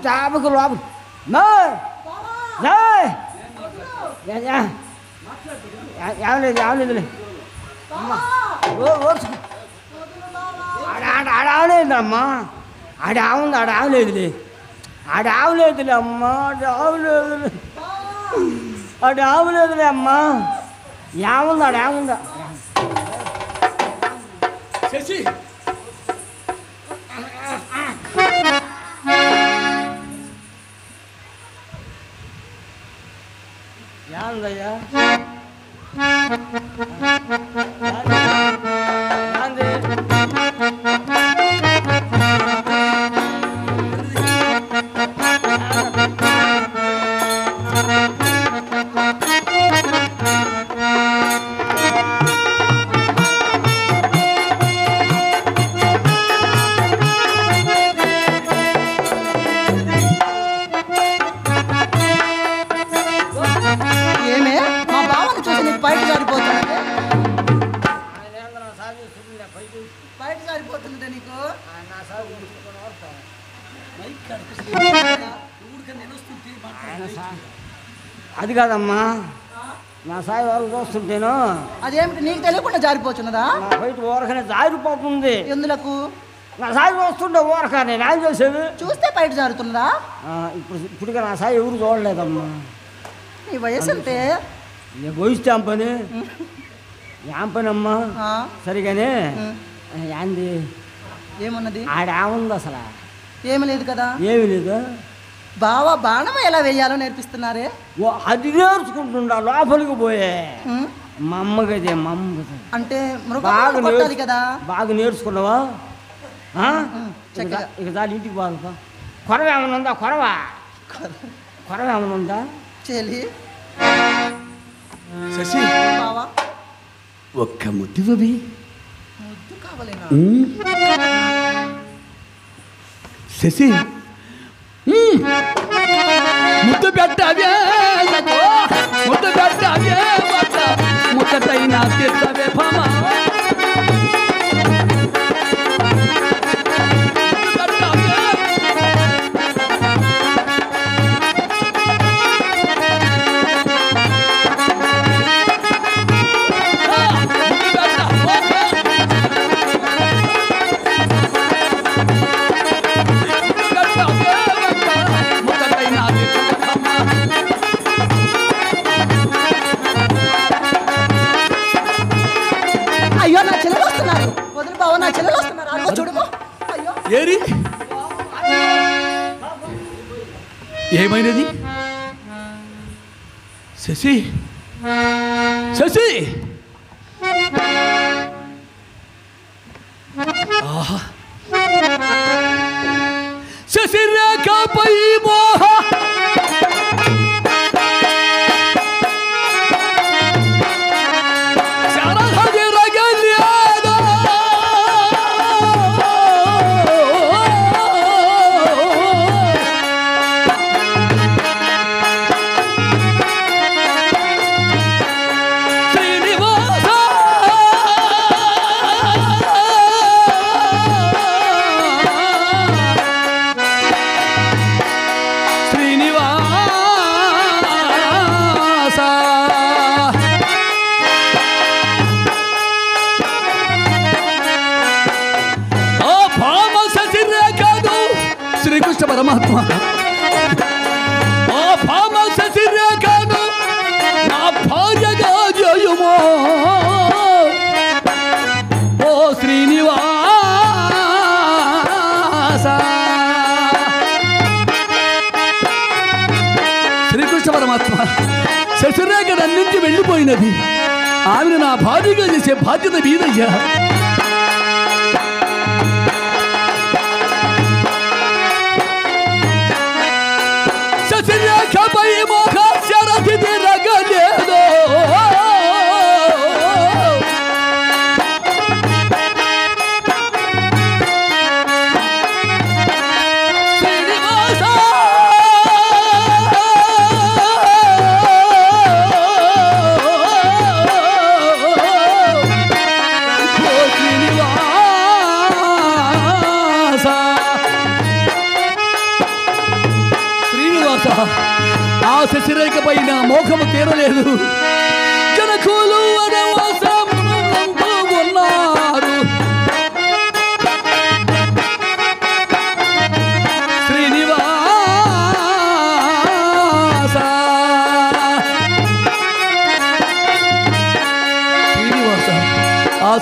యాంది తాపకు లోపల మా యావలేదు యావలేదులే అమ్మా ఓ ఓర్చుకో ఆడ ఆడ ఆడ ఆవలేదమ్మా ఆడ ఆవుంది ఆడ ఆవలేదులే ఆడ ఆవలేదులే అమ్మా ఆడ ఆవలేదులే ఆడ ఆవలేదులే అమ్మా యావుంది ఆడ ఆవుందా శశి యాందయ్యా అది కాదమ్మా. నా సాయి వాళ్ళు చూస్తుంటేను. అదేమిటి నీకు తెలియకుండా జారిపోతున్నదా నా బయట ఊరకనే జారిపోతుంది. ఎందులకు? నా సాయి చూస్తుంటే ఊరక నేను ఏం చేసేది? చూస్తే బయట జారుతున్నదా? ఆ, ఇప్పుడు ఇప్పుడుగా నా సాయి ఎవరు చూడలేదమ్మా. నీ వయసు అంతే వయసు ఏం పని? ఏం పని అమ్మా ఆ, సరిగానే? ఉం. ఏంది? ఏమున్నది? ఆడ ఏముంది అసలు? ఏమి లేదు కదా? ఏమి లేదు. బావ బాణం ఎలా వేయాలో నేర్పిస్తున్నారే? ఓ అది నేర్చుకుంటుండా లోపలికి పోయే. ఉం? మా అమ్మగదే మా అమ్మగదే అంటే బాగా కొట్టాలి నేర్చు- కదా? బాగా నేర్చుకున్నావా? ఇక దాని ఇంటికి పోదాం కొరవ ఏమైనా ఉందా? కొరవ. కొరవ. ఏమైనా ఉందా? చెలి. శశి. బావా. ఒక్క ముద్దువవి ముద్దు కావాలేనా? శశి. ముద్దు పెట్టవే నాకు. ముద్దు పెట్టవే వద్ద. ముద్దటైన తీర్చవే భామ. శశి ఆహా. శశి రేఖపై పరమాత్మ. ఆ భామ నా భార్యగా ఓ శ్రీనివాస. శ్రీకృష్ణ పరమాత్మ శశిరేఖ నన్నించి వెళ్ళిపోయినది. ఆమెను నా భార్యగా చేసే బాధ్యత మీదయ్యా.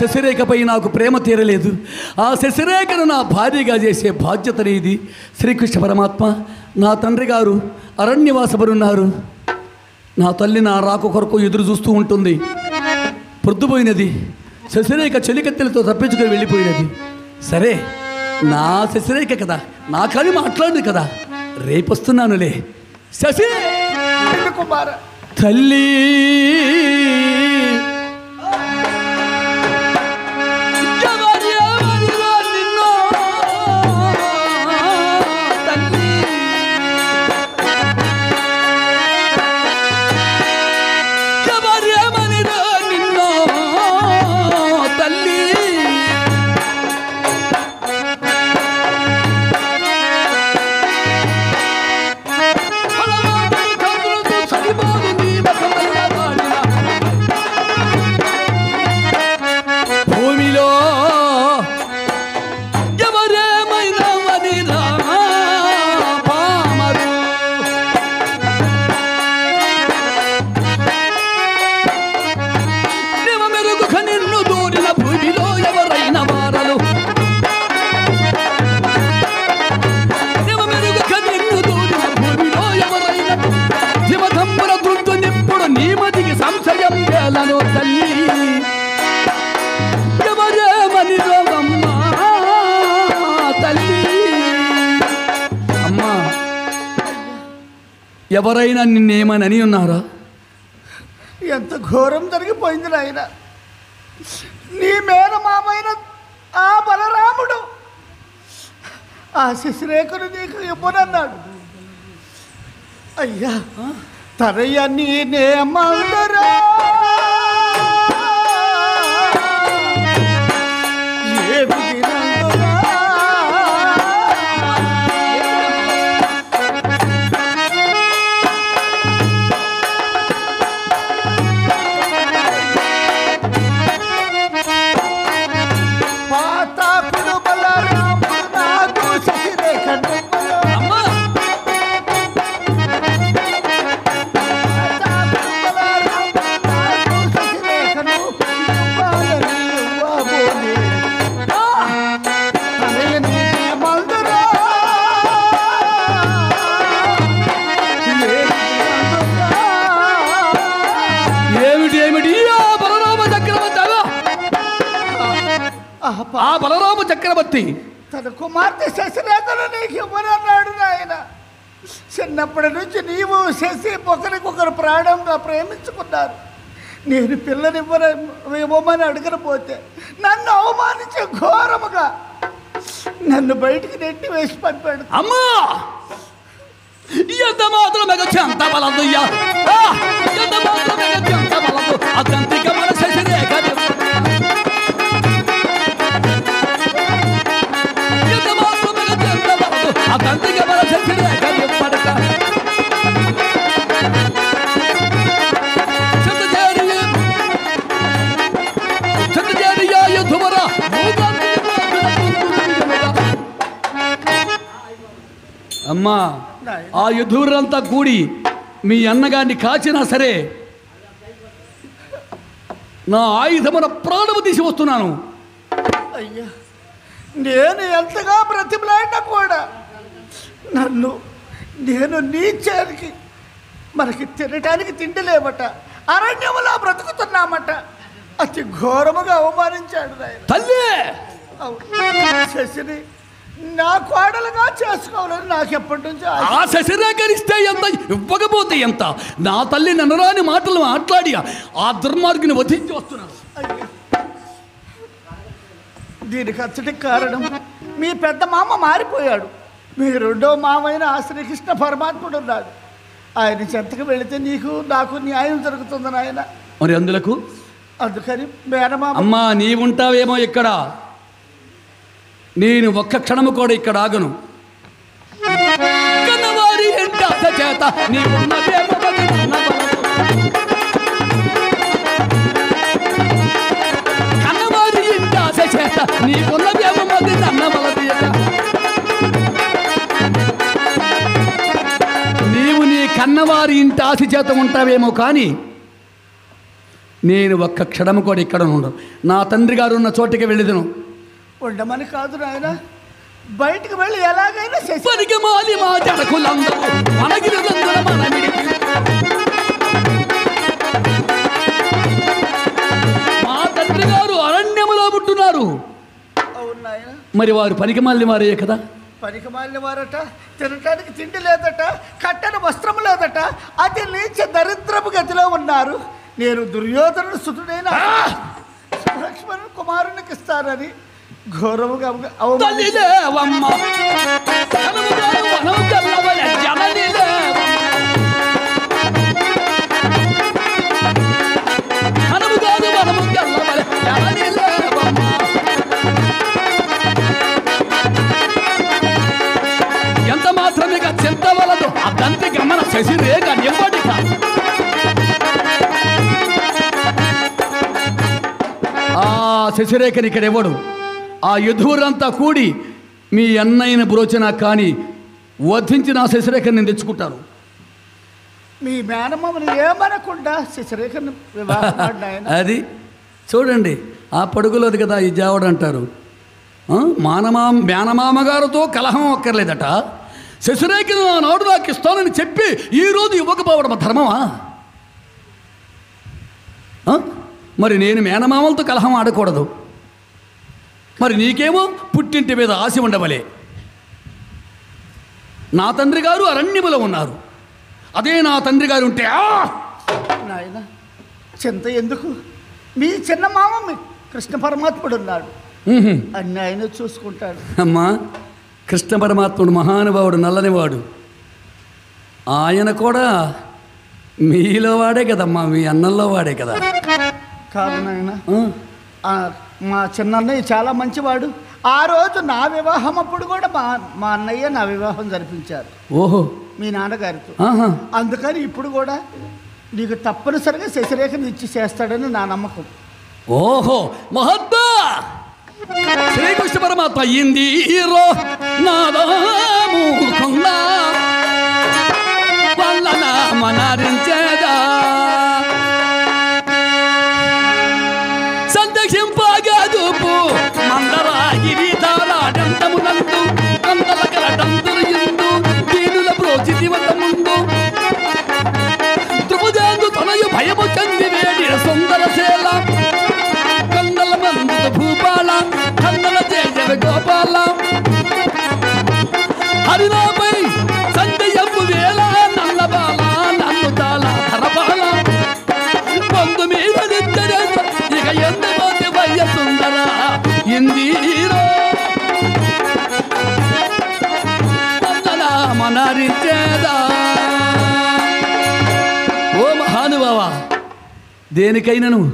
శశిరేఖపై నాకు ప్రేమ తీరలేదు. ఆ శశిరేఖను నా భార్యగా చేసే బాధ్యత నీది. శ్రీకృష్ణ పరమాత్మ నా తండ్రి గారు అరణ్యవాసపరున్నారు. నా తల్లి నా రాక కొరకు ఎదురు చూస్తూ ఉంటుంది. పొద్దుపోయినది. శశిరేఖ చెలికత్తెలతో తప్పించుకొని వెళ్ళిపోయినది. సరే నా శశిరేఖ కదా. నా కవి మాట్లాడింది కదా. రేపు వస్తున్నానులే శశి తల్లి! ఎవరైనా నిన్నేమని ఉన్నారా? ఎంత ఘోరం జరిగిపోయింది నాయన. నీ మేనమామైన ఆ బలరాముడు ఆ శశిరేఖను నీకు ఇవ్వనన్నాడు. అయ్యా తరయ్య నేనే మందరా చక్రవర్తి తన కుమార్తె శశిరేఖను నీకు ఇవ్వనన్నాడు నాయన. చిన్నప్పటి నుంచి నీవు శశి ఒకరికొకరు ప్రాణంగా ప్రేమించుకున్నారు. నేను పిల్లనివ్వన ఇవ్వమని అడగకపోతే నన్ను అవమానించే ఘోరముగా నన్ను బయటికి నెట్టి వేసి పంపాడు. అమ్మా! ఎంత మాత్రం! ఎంత మాత్రం ఆ యుధువులంతా కూడి మీ అన్నగారిని కాచినా సరే నా ఆయుధమున ప్రాణము తీసి వస్తున్నాను. అయ్యా నేను ఎంతగా బ్రతిమలాడినా కూడా నన్ను నేను నీచానికి మనకి తినటానికి తిండి లేవట అరణ్యములా బ్రతుకుతున్నామట. అతి ఘోరముగా అవమానించాడు తల్లి! శశిని నా కోడలుగా చేసుకోవాలని నాకు ఎప్పటి నుంచో. ఆ శశిరేఖరిస్తే ఎంత ఇవ్వకపోతే ఎంత? నా తల్లి నన్నరాని మాటలు మాట్లాడి ఆ దుర్మార్గుని వధించి వస్తున్నాను. దీనికి అచ్చటికి కారణం మీ పెద్ద మామ మారిపోయాడు. మీ రెండో మామైన ఆ శ్రీకృష్ణ పరమాత్ముడు ఉన్నాడు. ఆయన చెంతకు వెళితే నీకు నాకు న్యాయం జరుగుతుందని ఆయన మరి అందులకు? అందుకని మేనమామ అమ్మా నీవుంటావేమో ఇక్కడ? నేను ఒక్క క్షణము కూడా ఇక్కడ ఆగను. కన్నవారి ఎంట ఆశ చేత నీకున్నదేమో కన్నవారి ఇంటి ఆశ చేత నీకున్నదేమో బతి నన్నవలదీయక. నీవు నీ కన్నవారి ఇంటి ఆశ చేత ఉంటావేమో కానీ నేను ఒక్క క్షణము కూడా ఇక్కడ ఉండను నా తండ్రి గారు ఉన్న చోటికి వెళ్ళిదను. ఉండమని కాదు నాయన. బయటికి వెళ్ళి ఎలాగైనా శశి పనికి మాలి మా తండ్రి గారు అరణ్యములో పుట్టున్నారు. మరి వారు పనికి మాలి వారే కదా? పనికి మాలిన వారట తినటానికి తిండి లేదట కట్టని వస్త్రం లేదట అతి నీచ దరిద్రపు గతిలో ఉన్నారు. నేను దుర్యోధనుడు సుతుడైన లక్ష్మణుడు కుమారునికి ఇస్తానని ఘోరముగా అవమానించారు. తల్లిదేవమ్మ వనం తెల్లవల జననిదేవమ్మ. ఎంత మాత్రమేగా చింతవలదు అదంతి గమన శశిరేఖ నివ్వడిక ఆ శశిరేఖని ఇక్కడ ఇవ్వడు ఆ యుధువులంతా కూడి మీ అన్నయ్యని బ్రోచన కానీ వధించిన ఆ శశిరేఖని నేను తెచ్చుకుంటాను. మీ మేనమ్మని ఏమనకుండా శశిరేఖను అది చూడండి ఆ పడుగులోది కదా ఈ జావడు అంటారు. మానమా మేనమామగారితో కలహం అక్కర్లేదట శశిరేఖను నాడు నాకు ఇస్తానని చెప్పి ఈరోజు ఇవ్వకపోవడం ధర్మమా? మరి నేను మేనమామలతో కలహం ఆడకూడదు. మరి నీకేమో పుట్టింటి మీద ఆశ ఉండవలే. నా తండ్రి గారు అరణ్యములో ఉన్నారు. అదే నా తండ్రి గారు ఉంటే ఆ! నాయన చింత ఎందుకు? మీ చిన్న మామ కృష్ణ పరమాత్ముడు ఉన్నాడు. అన్ని ఆయన చూసుకుంటాడు. అమ్మా కృష్ణ పరమాత్ముడు మహానుభావుడు నల్లనివాడు. ఆయన కూడా మీలో వాడే కదమ్మా మీ అన్నంలో వాడే కదా. కాదు నాయన మా చిన్నన్నయ్య చాలా మంచివాడు. ఆ రోజు నా వివాహం అప్పుడు కూడా మా మా అన్నయ్య నా వివాహం జరిపించారు. ఓహో. మీ నాన్నగారితో. అందుకని ఇప్పుడు కూడా నీకు తప్పనిసరిగా శశిరేఖను ఇచ్చి చేస్తాడని నా నమ్మకం. ఓహో. మహద్దా శ్రీకృష్ణ పరమాత్మ అయ్యింది హీరో నాదముకుందా వల్లన ఇందీరో మనరించేదా ఓ మహానుభావ దేనికైనను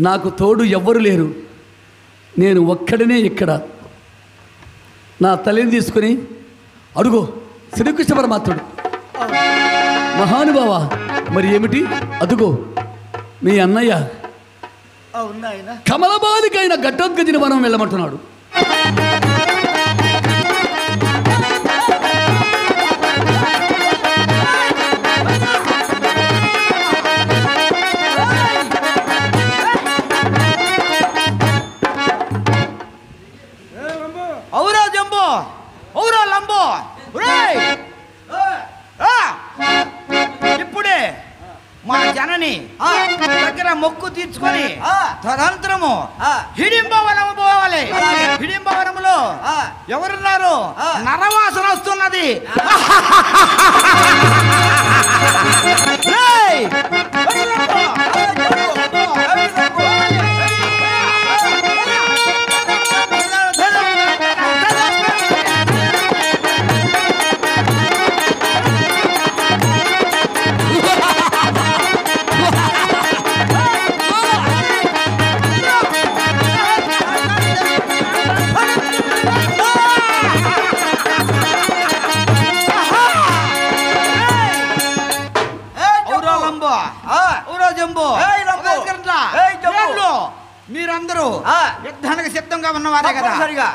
నాకు తోడు ఎవ్వరు లేరు. నేను ఒక్కడనే ఇక్కడ. నా తల్లిని తీసుకుని అడుగు శ్రీకృష్ణ పరమాత్ముడు. మహానుభావ మరి ఏమిటి? అదుగో మీ అన్నయ్య కమలబాలికైన ఘట్టోద్గతిని మనం వెళ్ళమంటున్నాడు.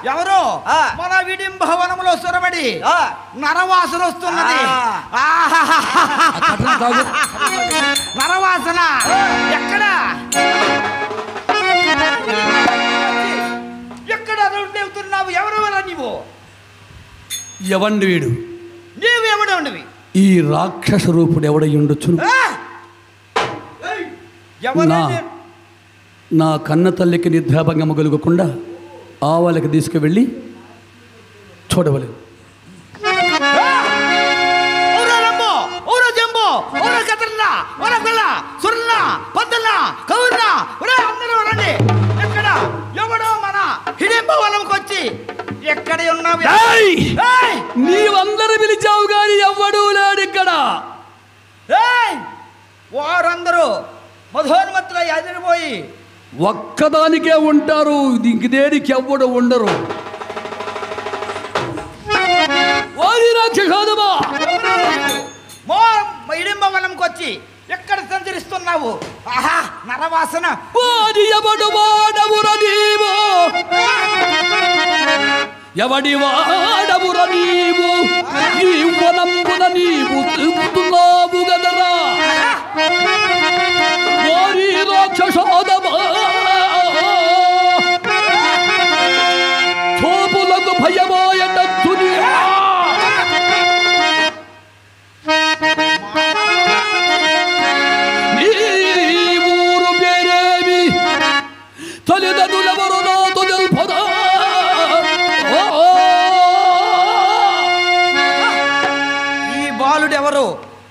ఎవరు? ఆ. మన విడింబ భవనంలో సొరబడి ఆ. నరవాసన వస్తున్నది. నరవాసన. ఎక్కడ? ఎక్కడ వెళ్తున్నావు? ఎవరు నీవు? ఎవండి వీడు? నీవు ఎవడు ఉండవి ఈ రాక్షస రూపుడు ఎవడై నా నా కన్న తల్లికి నిద్రాభంగము కలుగకుండా ఆవలకి తీసుకువెళ్ళి చూడవలేదు. ఎక్కడ ఉన్నావు! నీవందరూ పిలిచావు గాని ఎవ్వడూ లేడు ఇక్కడ! వారందరూ మధోన్మత్తులు ఎదిరిపోయి ఒక్కదానికే ఉంటారు ఇంక దేనికి ఎవ్వడు ఉండరు. వారి రాక్షసాదమా మో ఇడింబ వనంకి వచ్చి ఎక్కడ సంచరిస్తున్నావు? ఆహా నరవాసన. ఎవడు వాడవుర నీవు! ఎవడి వాడవుర నీవు! ఈ వనంబున నీవు తిరుగుతున్నావు గదరా! వారి రాక్షసాదమా చూపులకు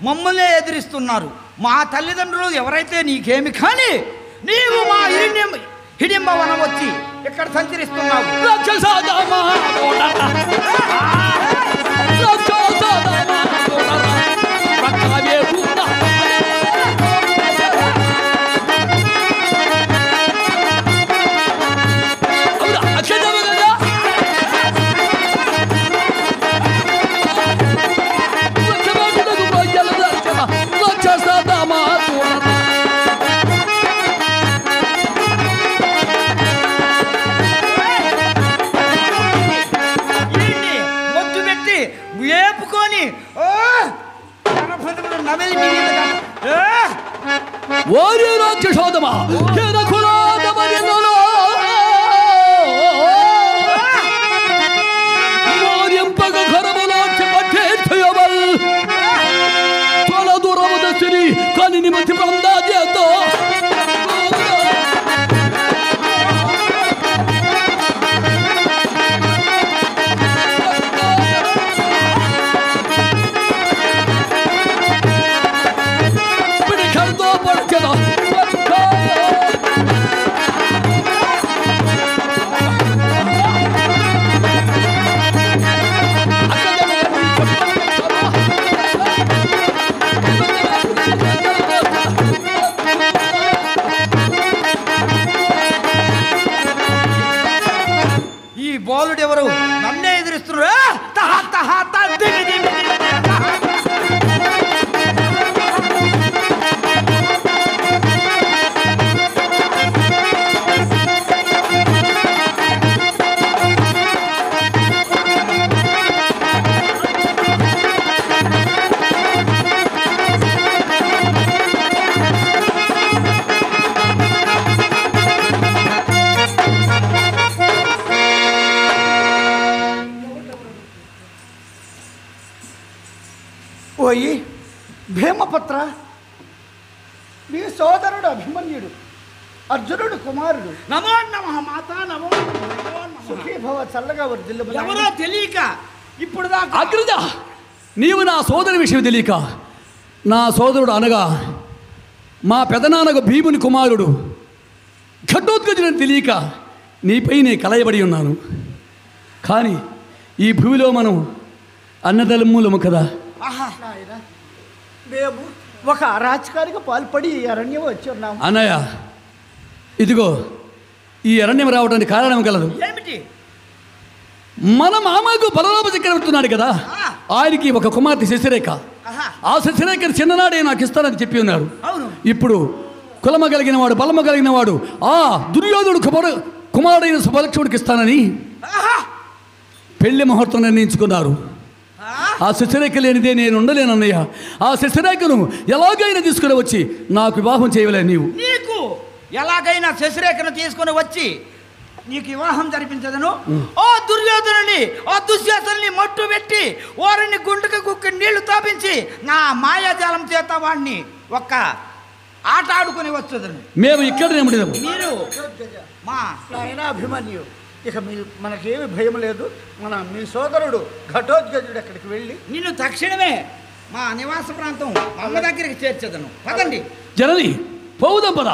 మమ్మల్ని ఎదిరిస్తున్నారు. మా తల్లిదండ్రులు ఎవరైతే నీకేమి కానీ నీవు మా హిడింబ హిడింబ వనం వచ్చి ఇక్కడ సంచరిస్తున్నావు. రాక్షసాదమా ఎవరో తెలియక ఇప్పుడు అగ్రజ నీవు నా సోదరి విషయం తెలియక. నా సోదరుడు అనగా మా పెదనాన్నకు భీముని కుమారుడు. ఘటోత్కజుడని తెలియక నీపై నే కలయబడి ఉన్నాను. కానీ ఈ భూమిలో మనం అన్నదమ్ములము కదా. మేము ఒక అరాచకానికి పాల్పడి ఈ అరణ్యం వచ్చి ఉన్నాము. అన్నయ్య ఇదిగో ఈ అరణ్యం రావడానికి కారణం కలదు ఏమిటి? మన మామకు బలరామ చక్రవర్తి ఉన్నాడు కదా ఆయనకి ఒక కుమార్తె శశిరేఖ. ఆ శశిరేఖను చిన్ననాడే నాకు ఇస్తానని చెప్పి ఉన్నారు. ఇప్పుడు కులమ కలిగిన వాడు బలమ కలిగిన వాడు ఆ దుర్యోధుడు కుమార కుమారుడైన సుభలక్ష్ముడికి ఇస్తానని! పెళ్ళి ముహూర్తం నిర్ణయించుకున్నారు. ఆ? శశిరేఖ లేనిదే నేను ఉండలేనన్నయ్య ఆ శశిరేఖను ఎలాగైనా తీసుకుని వచ్చి నాకు వివాహం చేయలే నీవు. నీకు ఎలాగైనా శశిరేఖను తీసుకొని వచ్చి నీకు వివాహం జరిపించదను. ఓ దుర్యోధనుని ఓ దుశ్శాసనుని మట్టు పెట్టి ఓరిని గుండెకి కుక్కి నీళ్ళు తాపించి నా మాయాజాలం చేత వాడిని ఒక్క ఆట ఆడుకుని వచ్చేదను. మేము ఇక్కడనే ఉండేదాము మీరు మా అభిమన్యు ఇక మీ మనకేమి భయం లేదు. మన మీ సోదరుడు ఘటోద్గజుడు అక్కడికి వెళ్ళి? నిన్ను తక్షణమే మా నివాస ప్రాంతం అమ్మ దగ్గరికి చేర్చదను. పదండి. జనని పదా పద.